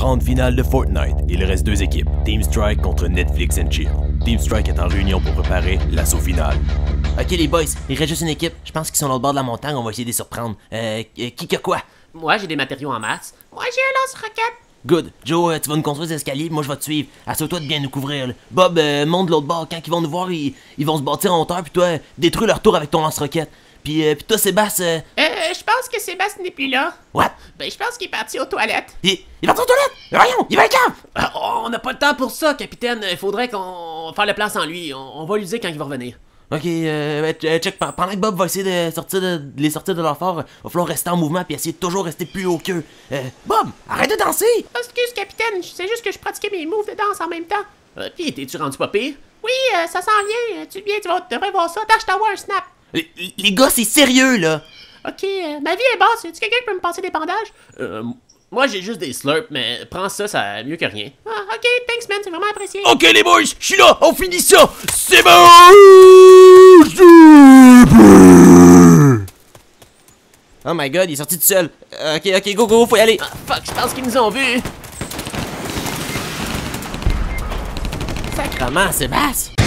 Grande finale de Fortnite. Il reste deux équipes. Team Strike contre Netflix and Chill. Team Strike est en réunion pour préparer l'assaut final. Ok les boys, il reste juste une équipe. Je pense qu'ils sont au bord de la montagne, on va essayer de les surprendre. Euh, qui que quoi? Moi, j'ai des matériaux en masse. Moi, j'ai un lance-roquette. Good. Joe, euh, tu vas nous construire des escaliers, moi je vais te suivre. Assure-toi de bien nous couvrir. là. Bob, euh, monte de l'autre bord. Quand ils vont nous voir, ils, ils vont se bâtir en hauteur, puis toi, détruis leur tour avec ton lance-roquette. Puis, euh, puis toi, Sébastien, euh, Euh, je pense que Sébastien n'est plus là. what? Ben, je pense qu'il est parti aux toilettes. Il, il va aux toilettes! Voyons, il va à la cave! Ah, on n'a pas le temps pour ça, capitaine. Il faudrait qu'on fasse le plan sans lui. On, on va lui dire quand il va revenir. Ok, euh, ben, euh, check, pen- pendant que Bob va essayer de, sortir de, de les sortir de leur fort, euh, va falloir rester en mouvement puis essayer de toujours rester plus haut qu'eux. Euh, Bob, arrête de danser! Excuse, capitaine, c'est juste que je pratiquais mes moves de danse en même temps. Euh, Puis, t'es-tu rendu pas pire? Oui, euh, ça s'en vient. Euh, Tu viens, tu vas, tu devrais voir ça. T'envoie un snap. Les, les gars, c'est sérieux, là! Ok, euh, ma vie est basse. Y'a-tu quelqu'un qui peut me passer des bandages? Euh, moi, j'ai juste des slurps, mais prends ça, ça mieux que rien. Ah, ok, thanks, man, c'est vraiment apprécié. Ok les boys, je suis là, on finit ça C'est bon Oh my god, il est sorti tout seul. Euh, ok, ok, go, go, faut y aller. Ah, fuck, je pense qu'ils nous ont vus. Sacrement, Sébastien!